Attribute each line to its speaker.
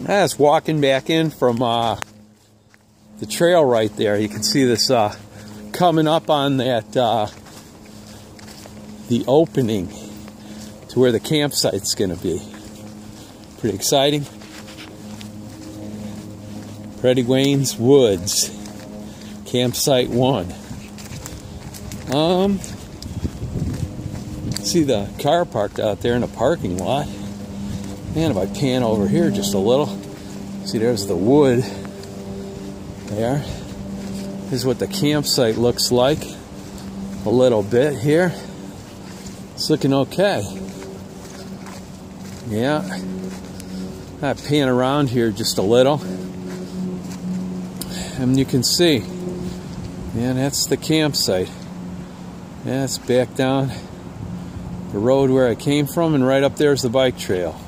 Speaker 1: I was walking back in from uh, the trail right there. You can see this uh, coming up on that uh, the opening to where the campsite's going to be. Pretty exciting. Pratt's Wayne's Woods, campsite one. Um, see the car parked out there in the parking lot. Man, if I pan over here just a little, see there's the wood there. This is what the campsite looks like a little bit here. It's looking okay. Yeah. I pan around here just a little. And you can see, man, that's the campsite. Yeah, back down the road where I came from, and right up there is the bike trail.